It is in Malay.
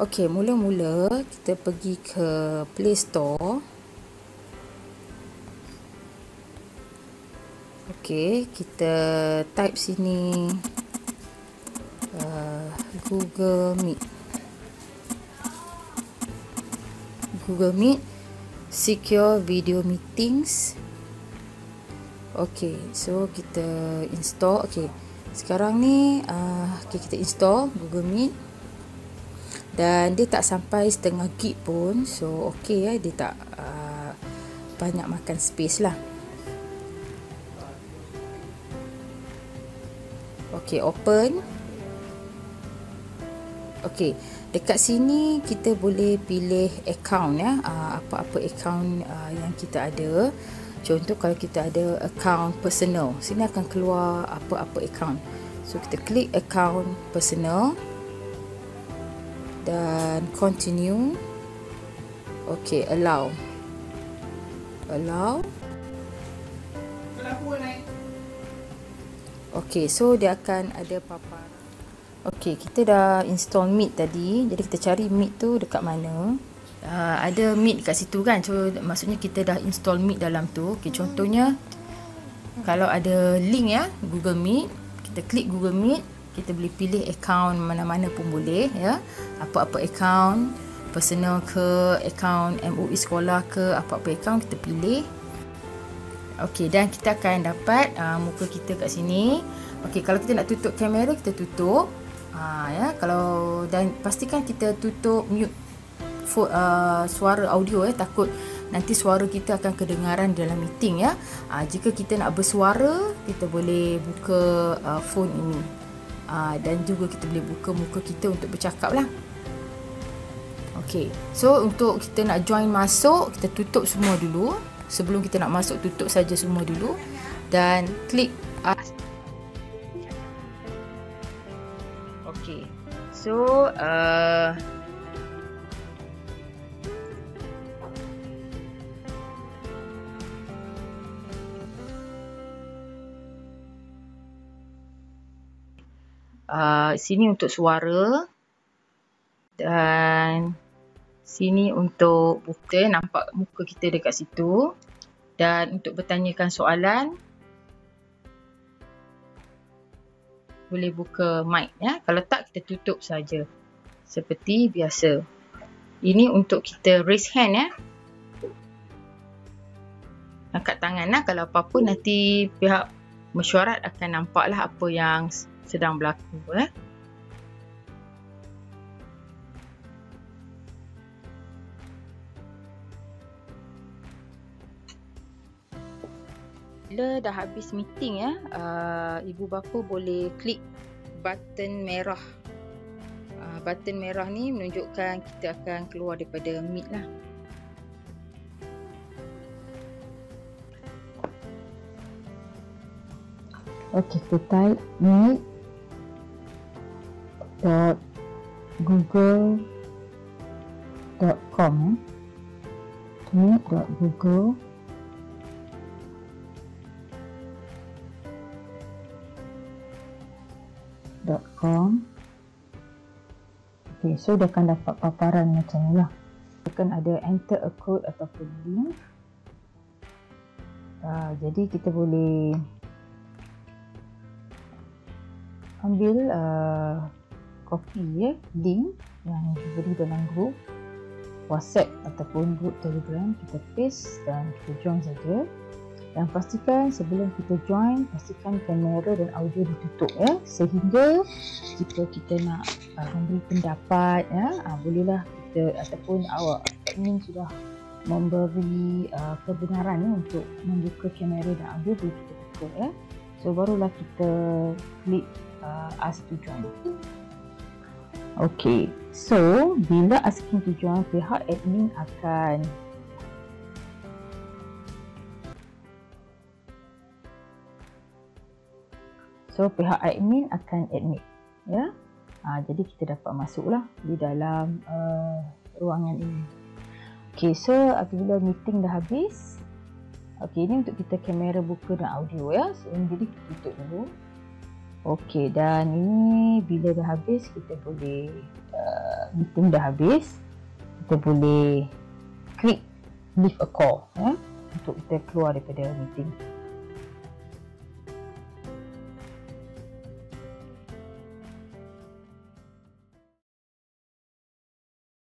Okey, mula-mula kita pergi ke Play Store. Okey, kita type sini uh, Google Meet. Google Meet Secure Video Meetings. Okey, so kita install. Okey, sekarang ni uh, okay, kita install Google Meet dan dia tak sampai setengah gig pun so okey ya dia tak uh, banyak makan space lah. Okey open. Okey dekat sini kita boleh pilih account ya uh, apa-apa account uh, yang kita ada. Contoh kalau kita ada account personal sini akan keluar apa-apa account. So kita klik account personal dan continue. Okey allow. Allow. Okey so dia akan ada paparan. Okey kita dah install meet tadi. Jadi kita cari meet tu dekat mana? Uh, ada meet dekat situ kan? So maksudnya kita dah install meet dalam tu. Okey contohnya kalau ada link ya Google Meet kita klik Google Meet kita boleh pilih account mana-mana pun boleh ya apa-apa account personal ke account MOE sekolah ke apa-apa account kita pilih Okey dan kita akan dapat uh, muka kita kat sini. Okey kalau kita nak tutup kamera kita tutup. Ha uh, ya kalau dan pastikan kita tutup mute for, uh, suara audio ya takut nanti suara kita akan kedengaran dalam meeting ya. Uh, jika kita nak bersuara kita boleh buka uh, phone ini. Uh, dan juga kita boleh buka muka kita untuk bercakap lah. Okay, so untuk kita nak join masuk, kita tutup semua dulu. Sebelum kita nak masuk, tutup saja semua dulu. Dan klik ask. Okay, so uh, Uh, sini untuk suara dan sini untuk buka nampak muka kita dekat situ. Dan untuk bertanyakan soalan boleh buka mic ya. Kalau tak kita tutup saja. Seperti biasa. Ini untuk kita raise hand ya. Angkat tangan lah. Kalau apa-apa nanti pihak mesyuarat akan nampaklah apa yang sedang berlaku eh. Bila dah habis meeting ya uh, ibu bapa boleh klik button merah. Uh, button merah ni menunjukkan kita akan keluar daripada meet lah. Okay, kita type meet dot google dot com. Okay, so dia akan dapat paparan macam ni lah. Akan ada enter a code ataupun link. Uh, Jadi kita boleh Ambil uh, copy ya, link yang diberi dalam group WhatsApp ataupun group Telegram Kita paste dan kita join saja. Dan pastikan sebelum kita join pastikan kamera dan audio ditutup ya sehingga jika kita nak uh, memberi pendapat ya uh, bolehlah kita ataupun awak admin sudah memberi uh, kebenaran ya, untuk membuka kamera dan audio boleh kita tutup ya. So barulah kita klik uh, ask to join Okay, so bila asking to join, pihak admin akan So pihak admin akan admit ya. Ha, jadi kita dapat masuklah di dalam uh, ruangan ini. Okay, so apabila meeting dah habis, okay, ini untuk kita kamera buka dan audio ya. So, jadi kita tutup dulu. Okey dan ini bila dah habis kita boleh uh, meeting dah habis kita boleh klik leave a call eh, untuk kita keluar daripada meeting.